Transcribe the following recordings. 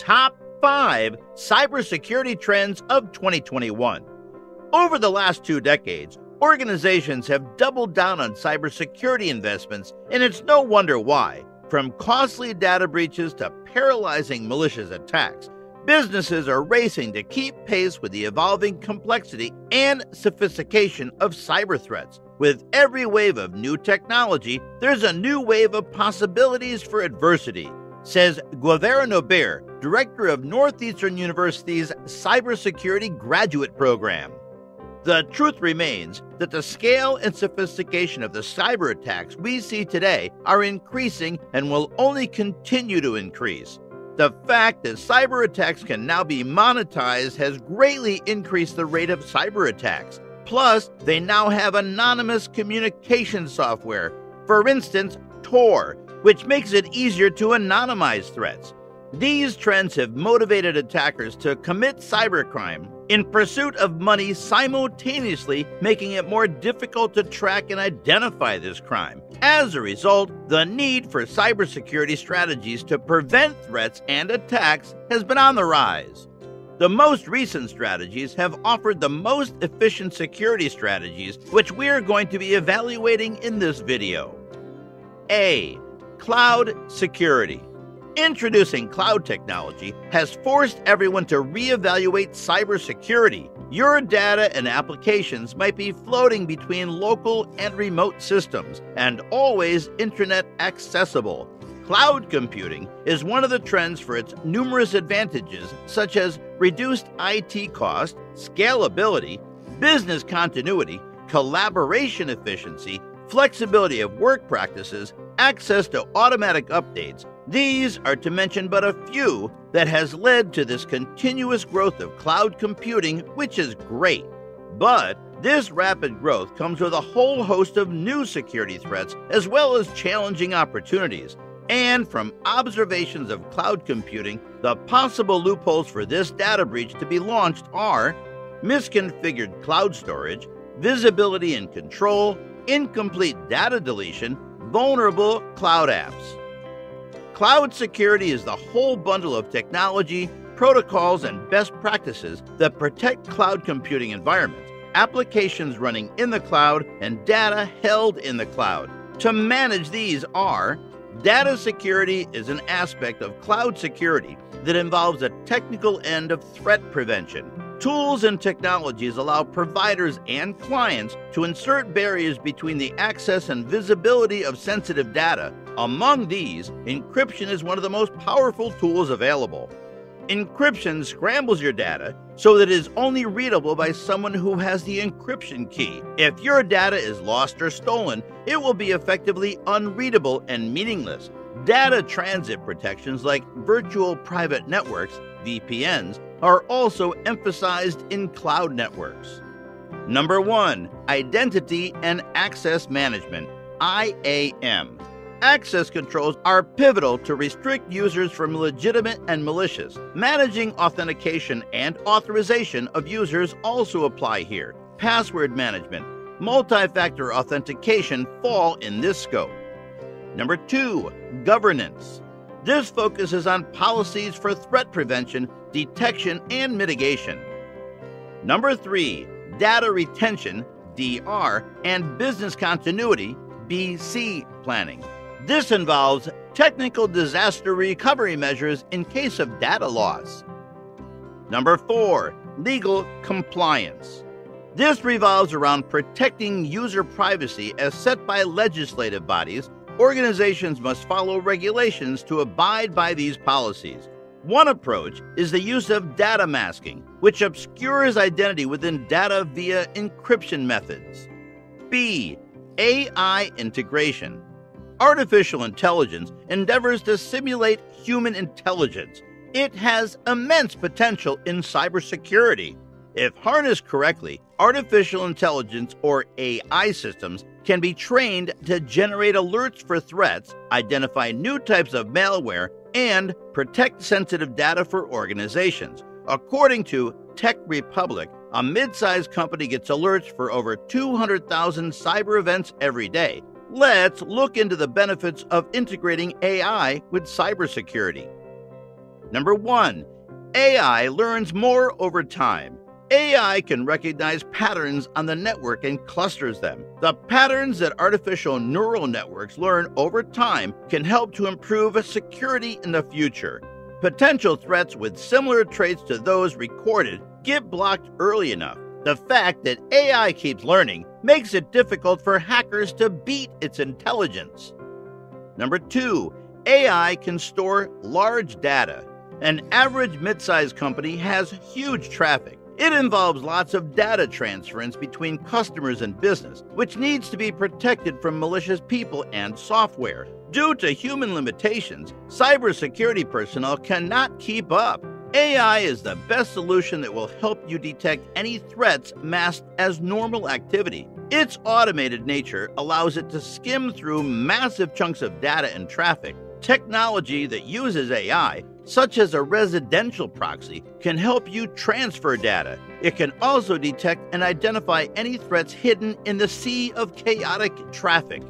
top five cybersecurity trends of 2021. Over the last two decades, organizations have doubled down on cybersecurity investments, and it's no wonder why. From costly data breaches to paralyzing malicious attacks, businesses are racing to keep pace with the evolving complexity and sophistication of cyber threats. With every wave of new technology, there's a new wave of possibilities for adversity, says Guevara Noubir, director of Northeastern University's Cybersecurity Graduate Program. The truth remains that the scale and sophistication of the cyber attacks we see today are increasing and will only continue to increase. The fact that cyber attacks can now be monetized has greatly increased the rate of cyber attacks. Plus, they now have anonymous communication software, for instance, Tor, which makes it easier to anonymize threats. These trends have motivated attackers to commit cybercrime in pursuit of money, simultaneously making it more difficult to track and identify this crime. As a result, the need for cybersecurity strategies to prevent threats and attacks has been on the rise. The most recent strategies have offered the most efficient security strategies, which we are going to be evaluating in this video. A. Cloud Security. Introducing cloud technology has forced everyone to reevaluate cybersecurity. Your data and applications might be floating between local and remote systems and always internet accessible. Cloud computing is one of the trends for its numerous advantages, such as reduced IT cost, scalability, business continuity, collaboration efficiency, flexibility of work practices, access to automatic updates, these are to mention but a few that has led to this continuous growth of cloud computing, which is great. But this rapid growth comes with a whole host of new security threats as well as challenging opportunities. And from observations of cloud computing, the possible loopholes for this data breach to be launched are misconfigured cloud storage, visibility and control, incomplete data deletion, vulnerable cloud apps. Cloud security is the whole bundle of technology, protocols, and best practices that protect cloud computing environments, applications running in the cloud, and data held in the cloud. To manage these are data security is an aspect of cloud security that involves a technical end of threat prevention. Tools and technologies allow providers and clients to insert barriers between the access and visibility of sensitive data. Among these, encryption is one of the most powerful tools available. Encryption scrambles your data so that it is only readable by someone who has the encryption key. If your data is lost or stolen, it will be effectively unreadable and meaningless. Data transit protections like virtual private networks, VPNs, are also emphasized in cloud networks. Number one, Identity and Access Management, IAM. Access controls are pivotal to restrict users from legitimate and malicious. Managing authentication and authorization of users also apply here. Password management, multi factor authentication fall in this scope. Number two, governance. This focuses on policies for threat prevention, detection, and mitigation. Number three, data retention, DR, and business continuity, BC planning. This involves technical disaster recovery measures in case of data loss. Number four, legal compliance. This revolves around protecting user privacy as set by legislative bodies organizations must follow regulations to abide by these policies. One approach is the use of data masking, which obscures identity within data via encryption methods. B. AI integration. Artificial intelligence endeavors to simulate human intelligence. It has immense potential in cybersecurity. If harnessed correctly, artificial intelligence or AI systems can be trained to generate alerts for threats, identify new types of malware, and protect sensitive data for organizations. According to Tech Republic, a mid sized company gets alerts for over 200,000 cyber events every day. Let's look into the benefits of integrating AI with cybersecurity. Number one, AI learns more over time. AI can recognize patterns on the network and clusters them. The patterns that artificial neural networks learn over time can help to improve security in the future. Potential threats with similar traits to those recorded get blocked early enough. The fact that AI keeps learning makes it difficult for hackers to beat its intelligence. Number two, AI can store large data. An average mid sized company has huge traffic. It involves lots of data transference between customers and business, which needs to be protected from malicious people and software. Due to human limitations, cybersecurity personnel cannot keep up. AI is the best solution that will help you detect any threats masked as normal activity. Its automated nature allows it to skim through massive chunks of data and traffic. Technology that uses AI such as a residential proxy, can help you transfer data. It can also detect and identify any threats hidden in the sea of chaotic traffic.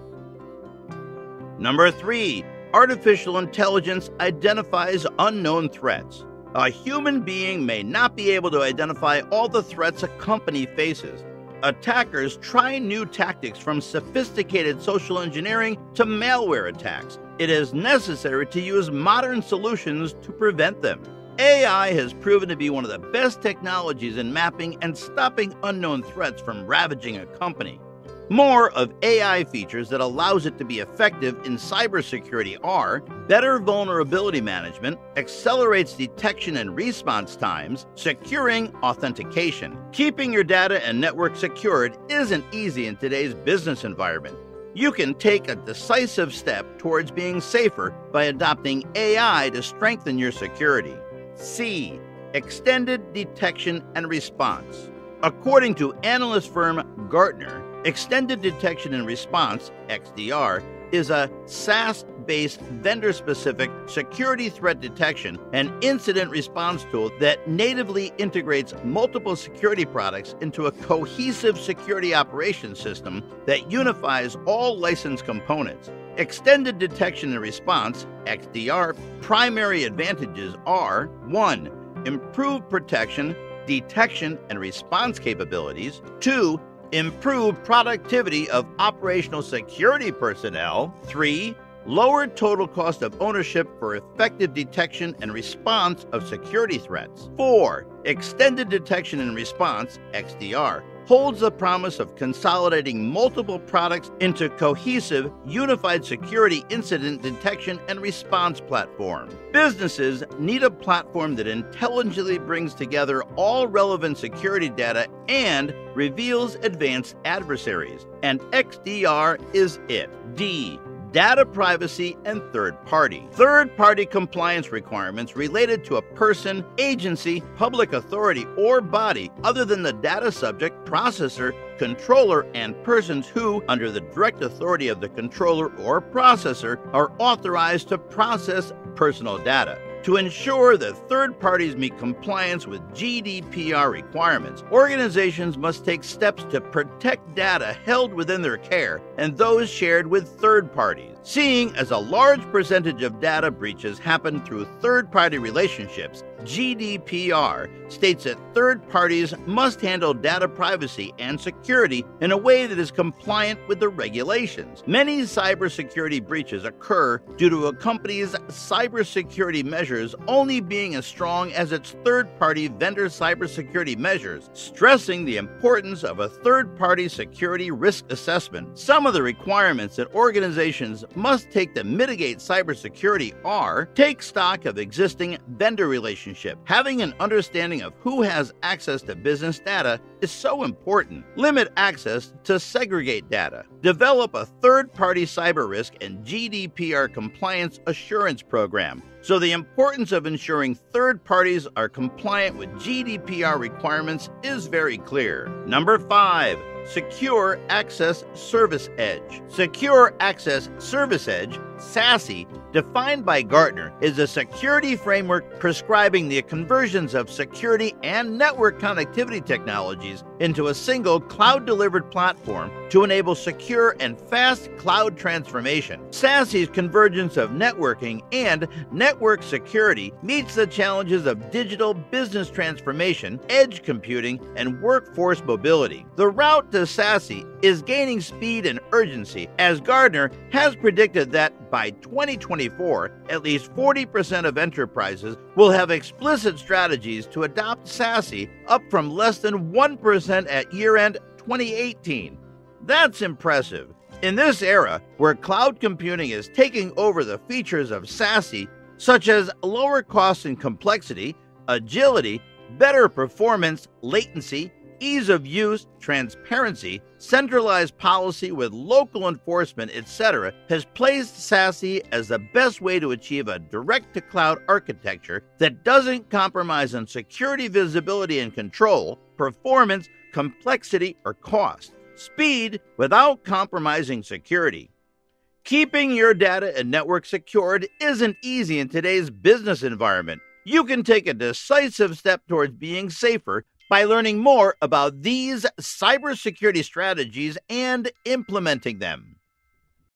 Number three, artificial intelligence identifies unknown threats. A human being may not be able to identify all the threats a company faces. Attackers try new tactics from sophisticated social engineering to malware attacks it is necessary to use modern solutions to prevent them. AI has proven to be one of the best technologies in mapping and stopping unknown threats from ravaging a company. More of AI features that allows it to be effective in cybersecurity are better vulnerability management, accelerates detection and response times, securing authentication. Keeping your data and network secured isn't easy in today's business environment you can take a decisive step towards being safer by adopting AI to strengthen your security. C. Extended detection and response. According to analyst firm Gartner, extended detection and response, XDR, is a SaaS based vendor specific security threat detection and incident response tool that natively integrates multiple security products into a cohesive security operations system that unifies all licensed components. Extended detection and response, XDR, primary advantages are 1. Improved protection, detection, and response capabilities, 2 improve productivity of operational security personnel. Three, lower total cost of ownership for effective detection and response of security threats. Four, extended detection and response, XDR, holds the promise of consolidating multiple products into cohesive, unified security incident detection and response platform. Businesses need a platform that intelligently brings together all relevant security data and reveals advanced adversaries. And XDR is it. D data privacy, and third party. Third party compliance requirements related to a person, agency, public authority, or body other than the data subject, processor, controller, and persons who, under the direct authority of the controller or processor, are authorized to process personal data. To ensure that third parties meet compliance with GDPR requirements, organizations must take steps to protect data held within their care and those shared with third parties. Seeing as a large percentage of data breaches happen through third party relationships, GDPR states that third parties must handle data privacy and security in a way that is compliant with the regulations. Many cybersecurity breaches occur due to a company's cybersecurity measures only being as strong as its third party vendor cybersecurity measures, stressing the importance of a third party security risk assessment. Some of the requirements that organizations must take to mitigate cybersecurity are take stock of existing vendor relationship. Having an understanding of who has access to business data is so important. Limit access to segregate data. Develop a third party cyber risk and GDPR compliance assurance program. So, the importance of ensuring third parties are compliant with GDPR requirements is very clear. Number five, Secure Access Service Edge. Secure Access Service Edge SASE, defined by Gartner, is a security framework prescribing the conversions of security and network connectivity technologies into a single cloud delivered platform to enable secure and fast cloud transformation. SASE's convergence of networking and network security meets the challenges of digital business transformation, edge computing, and workforce mobility. The route to SASE is gaining speed and urgency as Gartner has predicted by 2024, at least 40% of enterprises will have explicit strategies to adopt SASE, up from less than 1% at year end 2018. That's impressive. In this era, where cloud computing is taking over the features of SASE, such as lower cost and complexity, agility, better performance, latency, ease of use, transparency, centralized policy with local enforcement, etc., has placed SASE as the best way to achieve a direct to cloud architecture that doesn't compromise on security, visibility, and control, performance, complexity, or cost. Speed without compromising security. Keeping your data and network secured isn't easy in today's business environment. You can take a decisive step towards being safer by learning more about these cybersecurity strategies and implementing them.